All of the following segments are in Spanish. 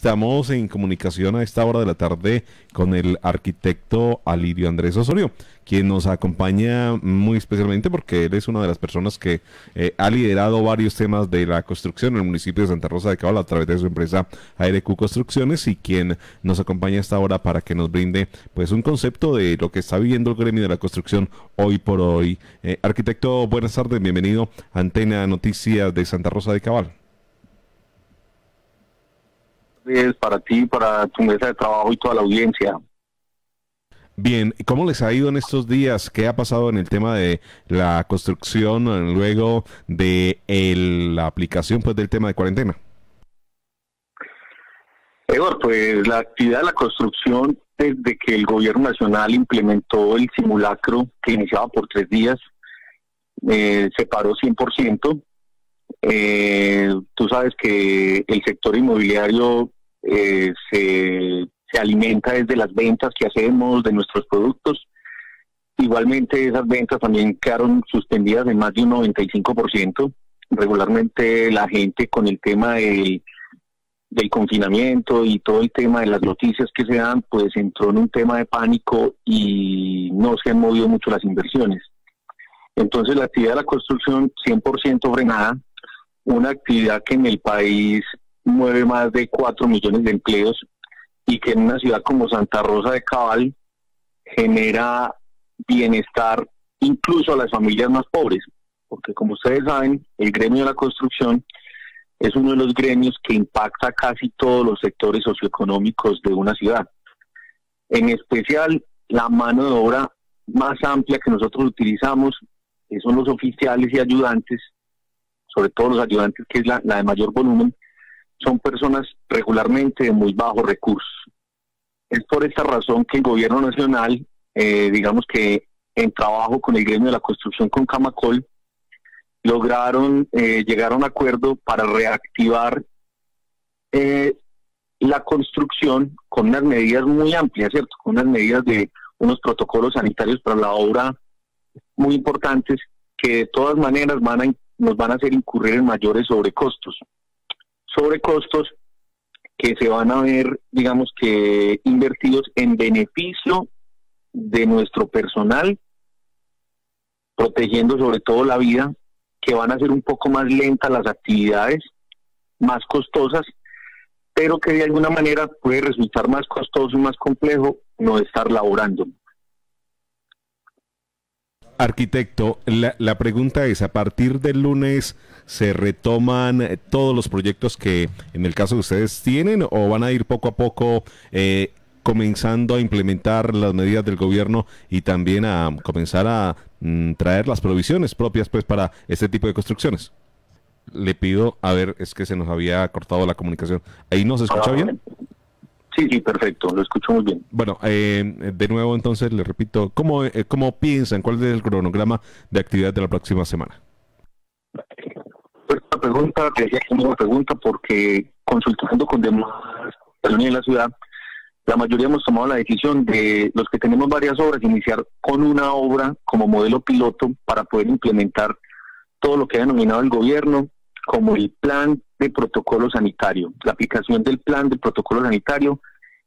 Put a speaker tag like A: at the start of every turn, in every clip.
A: Estamos en comunicación a esta hora de la tarde con el arquitecto Alirio Andrés Osorio, quien nos acompaña muy especialmente porque él es una de las personas que eh, ha liderado varios temas de la construcción en el municipio de Santa Rosa de Cabal a través de su empresa ARQ Construcciones y quien nos acompaña a esta hora para que nos brinde pues un concepto de lo que está viviendo el gremio de la construcción hoy por hoy. Eh, arquitecto, buenas tardes, bienvenido a Antena Noticias de Santa Rosa de Cabal
B: para ti, para tu mesa de trabajo y toda la audiencia.
A: Bien, ¿cómo les ha ido en estos días? ¿Qué ha pasado en el tema de la construcción luego de la aplicación pues del tema de cuarentena?
B: Edward, pues la actividad de la construcción desde que el gobierno nacional implementó el simulacro que iniciaba por tres días, eh, se paró 100%. Eh, tú sabes que el sector inmobiliario eh, se, se alimenta desde las ventas que hacemos de nuestros productos. Igualmente esas ventas también quedaron suspendidas en más de un 95%. Regularmente la gente con el tema del, del confinamiento y todo el tema de las noticias que se dan, pues entró en un tema de pánico y no se han movido mucho las inversiones. Entonces la actividad de la construcción 100% frenada, una actividad que en el país mueve más de 4 millones de empleos y que en una ciudad como Santa Rosa de Cabal genera bienestar incluso a las familias más pobres, porque como ustedes saben, el gremio de la construcción es uno de los gremios que impacta casi todos los sectores socioeconómicos de una ciudad. En especial, la mano de obra más amplia que nosotros utilizamos son los oficiales y ayudantes, sobre todo los ayudantes, que es la de mayor volumen, son personas regularmente de muy bajos recursos. Es por esta razón que el gobierno nacional, eh, digamos que en trabajo con el gremio de la construcción con Camacol, lograron eh, llegar a un acuerdo para reactivar eh, la construcción con unas medidas muy amplias, ¿cierto? Con unas medidas de unos protocolos sanitarios para la obra muy importantes que de todas maneras van a, nos van a hacer incurrir en mayores sobrecostos sobre costos que se van a ver, digamos que, invertidos en beneficio de nuestro personal, protegiendo sobre todo la vida, que van a ser un poco más lentas las actividades, más costosas, pero que de alguna manera puede resultar más costoso y más complejo no estar laborando.
A: Arquitecto, la, la, pregunta es, ¿a partir del lunes se retoman todos los proyectos que en el caso de ustedes tienen o van a ir poco a poco eh, comenzando a implementar las medidas del gobierno y también a comenzar a mm, traer las provisiones propias pues para este tipo de construcciones? Le pido, a ver, es que se nos había cortado la comunicación. ¿Ahí nos escucha bien?
B: Sí, sí, perfecto, lo escucho muy bien.
A: Bueno, eh, de nuevo entonces le repito, ¿cómo, eh, ¿cómo piensan? ¿Cuál es el cronograma de actividad de la próxima semana?
B: Pues esta pregunta, te decía que una pregunta porque consultando con demás personas en la ciudad, la mayoría hemos tomado la decisión de los que tenemos varias obras, iniciar con una obra como modelo piloto para poder implementar todo lo que ha denominado el gobierno como el plan de protocolo sanitario, la aplicación del plan de protocolo sanitario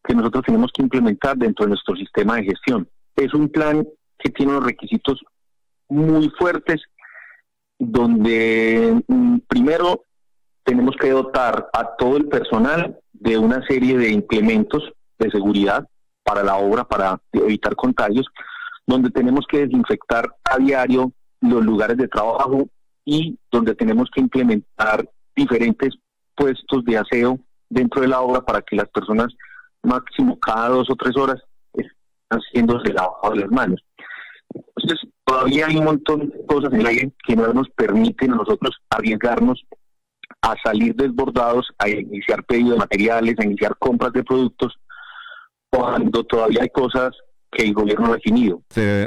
B: que nosotros tenemos que implementar dentro de nuestro sistema de gestión. Es un plan que tiene unos requisitos muy fuertes, donde mm, primero tenemos que dotar a todo el personal de una serie de implementos de seguridad para la obra, para evitar contagios, donde tenemos que desinfectar a diario los lugares de trabajo y donde tenemos que implementar diferentes puestos de aseo dentro de la obra para que las personas máximo cada dos o tres horas el lavado de las manos. Entonces, todavía hay un montón de cosas en el aire que no nos permiten a nosotros arriesgarnos a salir desbordados, a iniciar pedidos de materiales, a iniciar compras de productos, cuando todavía hay cosas que el gobierno ha definido.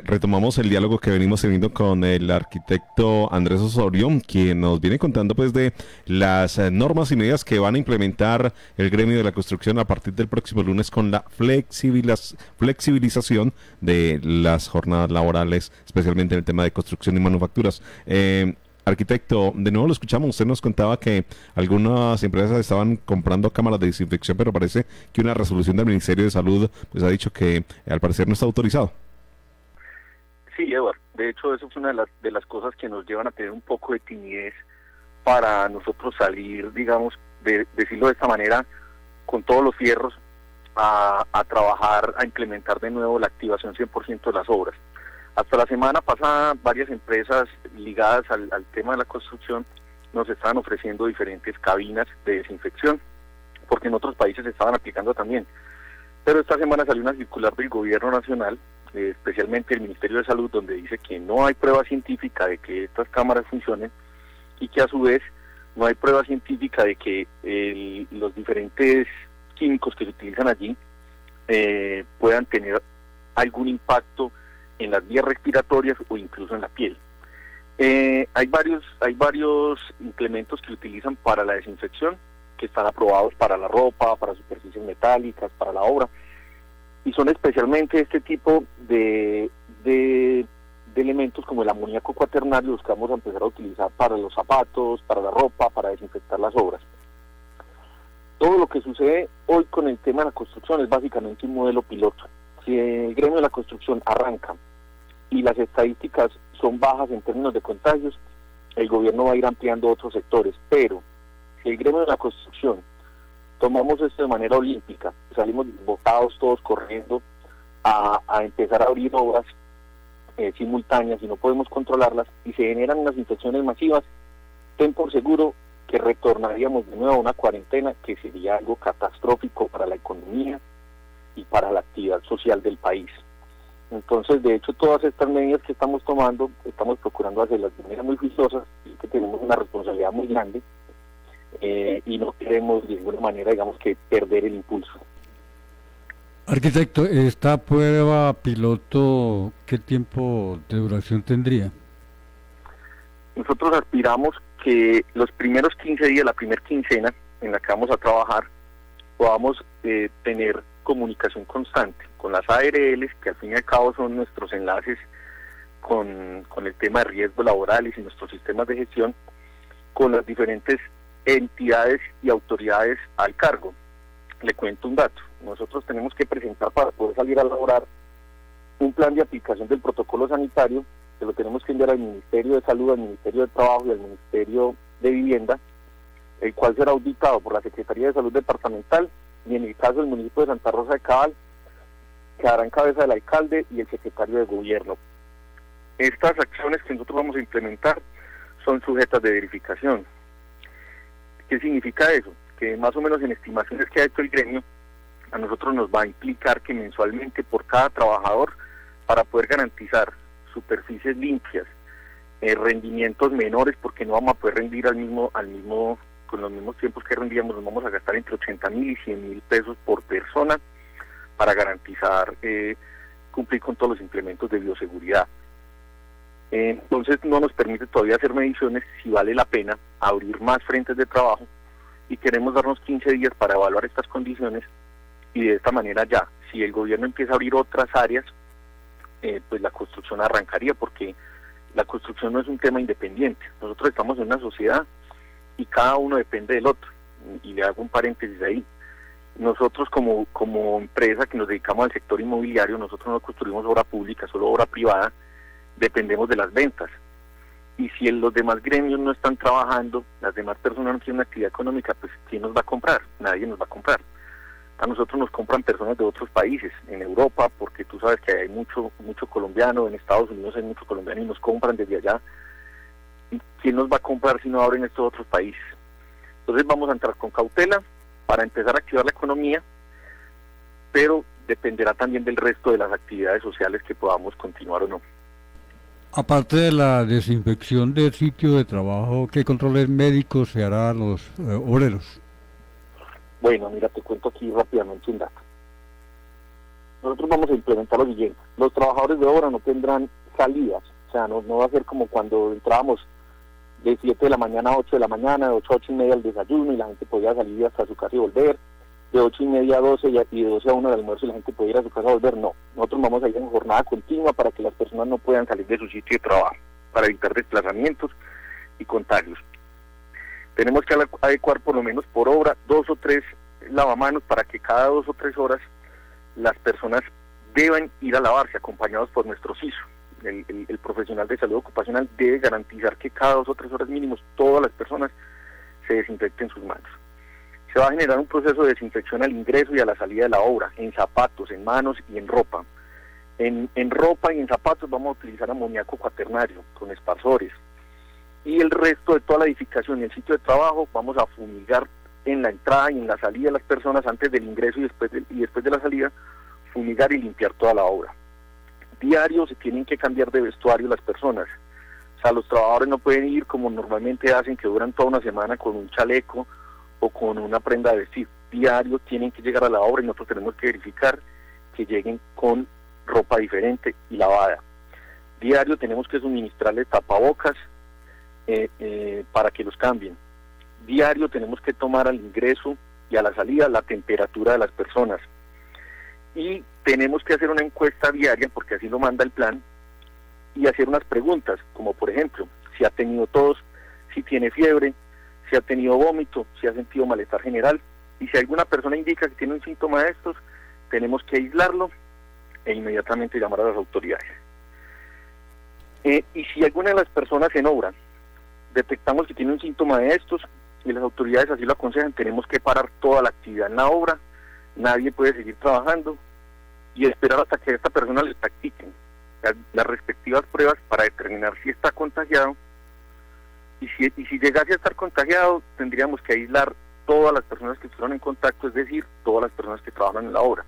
A: retomamos el diálogo que venimos teniendo con el arquitecto Andrés Osorio, quien nos viene contando pues de las eh, normas y medidas que van a implementar el gremio de la construcción a partir del próximo lunes con la flexibilización de las jornadas laborales, especialmente en el tema de construcción y manufacturas. Eh, Arquitecto, de nuevo lo escuchamos, usted nos contaba que algunas empresas estaban comprando cámaras de desinfección, pero parece que una resolución del Ministerio de Salud pues ha dicho que al parecer no está autorizado.
B: Sí, Eduardo, de hecho eso es una de las, de las cosas que nos llevan a tener un poco de timidez para nosotros salir, digamos, de decirlo de esta manera, con todos los fierros a, trabajar, a implementar de nuevo la activación 100% de las obras. Hasta la semana pasada, varias empresas ligadas al, tema de la construcción nos estaban ofreciendo diferentes cabinas de desinfección, porque en otros países se estaban aplicando también. Pero esta semana salió una circular del gobierno nacional, eh, especialmente el Ministerio de Salud, donde dice que no hay prueba científica de que estas cámaras funcionen y que a su vez no hay prueba científica de que los diferentes químicos que se utilizan allí eh, puedan tener algún impacto en las vías respiratorias o incluso en la piel. Eh, hay varios hay varios implementos que utilizan para la desinfección que están aprobados para la ropa, para superficies metálicas, para la obra y son especialmente este tipo de, de, de elementos como el amoníaco cuaternario que vamos a empezar a utilizar para los zapatos, para la ropa, para desinfectar las obras todo lo que sucede hoy con el tema de la construcción es básicamente un modelo piloto. Si el gremio de la construcción arranca y las estadísticas son bajas en términos de contagios, el gobierno va a ir ampliando otros sectores. Pero si el gremio de la construcción tomamos esto de manera olímpica, salimos botados todos corriendo a, empezar a abrir obras eh, simultáneas y no podemos controlarlas y se generan unas infecciones masivas, ten por seguro que retornaríamos de nuevo a una cuarentena que sería algo catastrófico para la economía y para la actividad social del país. Entonces, de hecho, todas estas medidas que estamos tomando, estamos procurando hacerlas de manera muy juiciosas, que tenemos una responsabilidad muy grande eh, y no queremos de ninguna manera, digamos, que perder el impulso.
C: Arquitecto, ¿esta prueba piloto qué tiempo de duración tendría?
B: Nosotros aspiramos que los primeros 15 días, la primera quincena en la que vamos a trabajar, podamos eh, tener comunicación constante con las ARLs, que al fin y al cabo son nuestros enlaces con, con el tema de riesgos laborales y nuestros sistemas de gestión, con las diferentes entidades y autoridades al cargo. Le cuento un dato. Nosotros tenemos que presentar para poder salir a elaborar un plan de aplicación del protocolo sanitario que lo tenemos que enviar al Ministerio de Salud, al Ministerio de Trabajo y al Ministerio de Vivienda, el cual será auditado por la Secretaría de Salud Departamental y en el caso del municipio de Santa Rosa de Cabal, quedará en cabeza del alcalde y el secretario de Gobierno. Estas acciones que nosotros vamos a implementar son sujetas de verificación. ¿Qué significa eso? Que más o menos en estimaciones que ha hecho el gremio, a nosotros nos va a implicar que mensualmente por cada trabajador, para poder garantizar superficies limpias, eh, rendimientos menores, porque no vamos a poder rendir al mismo, al mismo, con los mismos tiempos que rendíamos, nos vamos a gastar entre 80 mil y 100 mil pesos por persona para garantizar eh, cumplir con todos los implementos de bioseguridad. entonces no nos permite todavía hacer mediciones si vale la pena abrir más frentes de trabajo y queremos darnos 15 días para evaluar estas condiciones y de esta manera ya, si el gobierno empieza a abrir otras áreas, eh, pues la construcción arrancaría porque la construcción no es un tema independiente. Nosotros estamos en una sociedad y cada uno depende del otro. Y le hago un paréntesis ahí. Nosotros como, como empresa que nos dedicamos al sector inmobiliario, nosotros no construimos obra pública, solo obra privada, dependemos de las ventas. Y si los demás gremios no están trabajando, las demás personas no tienen actividad económica, pues ¿quién nos va a comprar? Nadie nos va a comprar a nosotros nos compran personas de otros países, en Europa, porque tú sabes que hay mucho mucho colombiano, en Estados Unidos hay mucho colombiano y nos compran desde allá. ¿Quién nos va a comprar si no abren estos otros países? Entonces vamos a entrar con cautela para empezar a activar la economía, pero dependerá también del resto de las actividades sociales que podamos continuar o no.
C: Aparte de la desinfección del sitio de trabajo, ¿qué controles médicos se hará a los eh, obreros?
B: Bueno, mira, te cuento aquí rápidamente un dato. Nosotros vamos a implementar lo siguiente. Los trabajadores de obra no tendrán salidas. O sea, no, va a ser como cuando entrábamos de 7 de la mañana a 8 de la mañana, de 8 a 8 y media al desayuno y la gente podía salir hasta su casa y volver. De 8 y media a 12 y de 12 a 1 del almuerzo y la gente podía ir a su casa y volver. No, nosotros vamos a ir en jornada continua para que las personas no puedan salir de su sitio de trabajo, para evitar desplazamientos y contagios. Tenemos que adecuar por lo menos por obra dos o tres lavamanos para que cada dos o tres horas las personas deban ir a lavarse acompañados por nuestro CISO. El, profesional de salud ocupacional debe garantizar que cada dos o tres horas mínimos todas las personas se desinfecten sus manos. Se va a generar un proceso de desinfección al ingreso y a la salida de la obra, en zapatos, en manos y en ropa. En, ropa y en zapatos vamos a utilizar amoníaco cuaternario con esparsores. Y el resto de toda la edificación y el sitio de trabajo vamos a fumigar en la entrada y en la salida de las personas antes del ingreso y después de, y después de la salida, fumigar y limpiar toda la obra. Diario se tienen que cambiar de vestuario las personas. O sea, los trabajadores no pueden ir como normalmente hacen, que duran toda una semana con un chaleco o con una prenda de vestir. Diario tienen que llegar a la obra y nosotros tenemos que verificar que lleguen con ropa diferente y lavada. Diario tenemos que suministrarles tapabocas eh, eh, para que los cambien. Diario tenemos que tomar al ingreso y a la salida la temperatura de las personas. Y tenemos que hacer una encuesta diaria, porque así lo manda el plan, y hacer unas preguntas, como por ejemplo, si ha tenido tos, si tiene fiebre, si ha tenido vómito, si ha sentido malestar general, y si alguna persona indica que tiene un síntoma de estos, tenemos que aislarlo e inmediatamente llamar a las autoridades. Eh, y si alguna de las personas en obra detectamos que tiene un síntoma de estos y las autoridades así lo aconsejan, tenemos que parar toda la actividad en la obra, nadie puede seguir trabajando y esperar hasta que a esta persona le practiquen las, respectivas pruebas para determinar si está contagiado y si, llegase a estar contagiado tendríamos que aislar todas las personas que estuvieron en contacto, es decir, todas las personas que trabajan en la obra.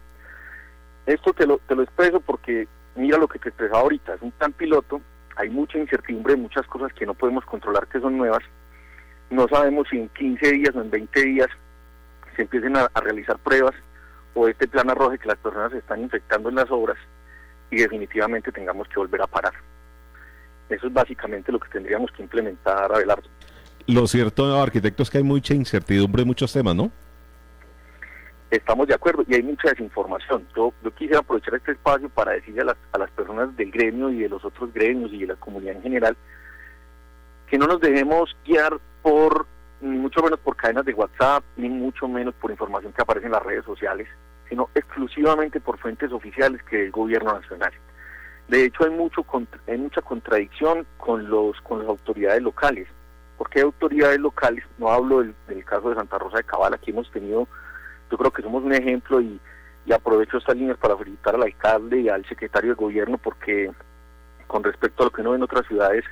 B: Esto te lo, te lo expreso porque mira lo que te expresaba ahorita, es un plan piloto, hay mucha incertidumbre, muchas cosas que no podemos controlar que son nuevas. No sabemos si en 15 días o en 20 días se empiecen a, realizar pruebas o este plan arroje que las personas se están infectando en las obras y definitivamente tengamos que volver a parar. Eso es básicamente lo que tendríamos que implementar, Abelardo.
A: Lo cierto, arquitecto, es que hay mucha incertidumbre en muchos temas, ¿no?
B: estamos de acuerdo y hay mucha desinformación. Yo, yo quisiera aprovechar este espacio para decirle a las, a las personas del gremio y de los otros gremios y de la comunidad en general que no nos dejemos guiar por, ni mucho menos por cadenas de WhatsApp, ni mucho menos por información que aparece en las redes sociales, sino exclusivamente por fuentes oficiales que el gobierno nacional. De hecho, hay mucho hay mucha contradicción con los con las autoridades locales. ¿Por qué autoridades locales? No hablo del, caso de Santa Rosa de Cabal, aquí hemos tenido yo creo que somos un ejemplo y, aprovecho estas líneas para felicitar al alcalde y al secretario de gobierno porque con respecto a lo que no ve en otras ciudades,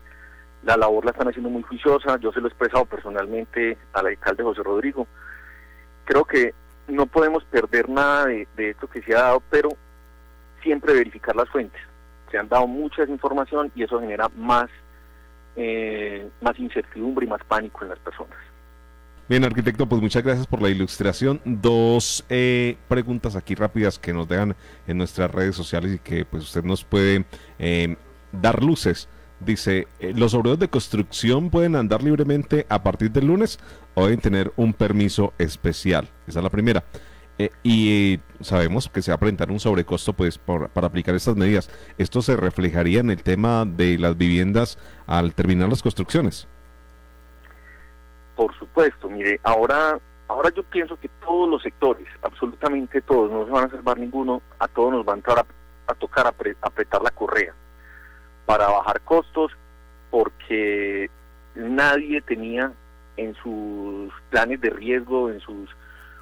B: la labor la están haciendo muy juiciosa. Yo se lo he expresado personalmente al alcalde José Rodrigo. Creo que no podemos perder nada de, esto que se ha dado, pero siempre verificar las fuentes. Se han dado mucha desinformación y eso genera más, eh, más incertidumbre y más pánico en las personas.
A: Bien, arquitecto, pues muchas gracias por la ilustración. Dos eh, preguntas aquí rápidas que nos dejan en nuestras redes sociales y que pues usted nos puede eh, dar luces. Dice, eh, ¿los obreros de construcción pueden andar libremente a partir del lunes o deben tener un permiso especial? Esa es la primera. y sabemos que se va a presentar un sobrecosto pues para aplicar estas medidas. ¿Esto se reflejaría en el tema de las viviendas al terminar las construcciones?
B: Por supuesto, mire, ahora, ahora yo pienso que todos los sectores, absolutamente todos, no se van a salvar ninguno, a todos nos va a entrar a, tocar apretar la correa para bajar costos, porque nadie tenía en sus planes de riesgo, en sus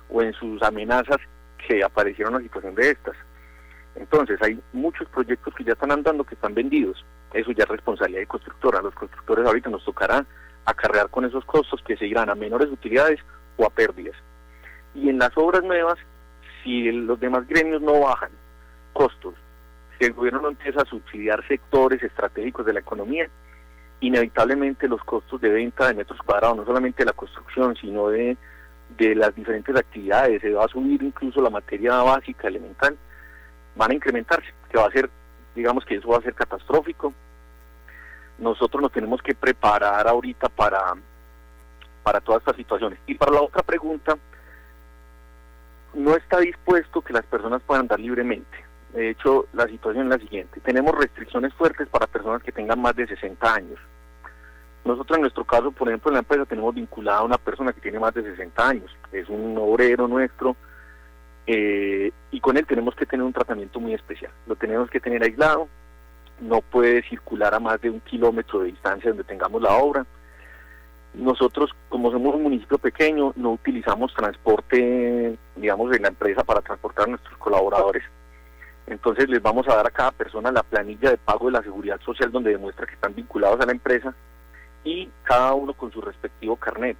B: o en sus amenazas que apareciera una situación de estas. Entonces, hay muchos proyectos que ya están andando que están vendidos. Eso ya es responsabilidad de constructora. Los constructores ahorita nos tocará acarrear con esos costos que se irán a menores utilidades o a pérdidas. Y en las obras nuevas, si los demás gremios no bajan costos, el gobierno no empieza a subsidiar sectores estratégicos de la economía, inevitablemente los costos de venta de metros cuadrados, no solamente de la construcción, sino de, de las diferentes actividades, se va a subir incluso la materia básica, elemental, van a incrementarse, que va a ser, digamos que eso va a ser catastrófico, nosotros nos tenemos que preparar ahorita para, para todas estas situaciones. Y para la otra pregunta, no está dispuesto que las personas puedan andar libremente. De hecho, la situación es la siguiente. Tenemos restricciones fuertes para personas que tengan más de 60 años. Nosotros en nuestro caso, por ejemplo, en la empresa tenemos vinculada a una persona que tiene más de 60 años, es un obrero nuestro, eh, y con él tenemos que tener un tratamiento muy especial. Lo tenemos que tener aislado, no puede circular a más de un kilómetro de distancia donde tengamos la obra. Nosotros, como somos un municipio pequeño, no utilizamos transporte, digamos, en la empresa para transportar a nuestros colaboradores. Entonces les vamos a dar a cada persona la planilla de pago de la seguridad social donde demuestra que están vinculados a la empresa y cada uno con su respectivo carnet.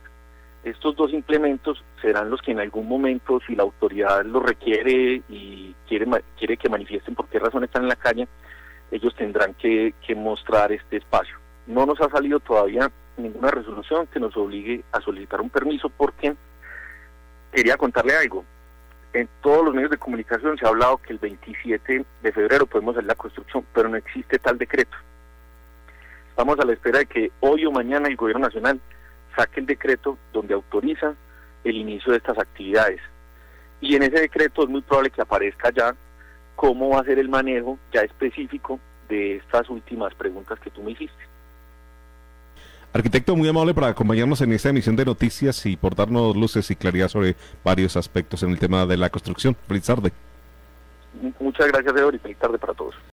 B: Estos dos implementos serán los que en algún momento, si la autoridad lo requiere y quiere, quiere que manifiesten por qué razón están en la calle, ellos tendrán que, que mostrar este espacio. No nos ha salido todavía ninguna resolución que nos obligue a solicitar un permiso porque quería contarle algo. En todos los medios de comunicación se ha hablado que el 27 de febrero podemos hacer la construcción, pero no existe tal decreto. Estamos a la espera de que hoy o mañana el gobierno nacional saque el decreto donde autoriza el inicio de estas actividades. Y en ese decreto es muy probable que aparezca ya cómo va a ser el manejo ya específico de estas últimas preguntas que tú me hiciste.
A: Arquitecto, muy amable para acompañarnos en esta emisión de noticias y por darnos luces y claridad sobre varios aspectos en el tema de la construcción. Feliz tarde.
B: Muchas gracias, y feliz tarde para todos.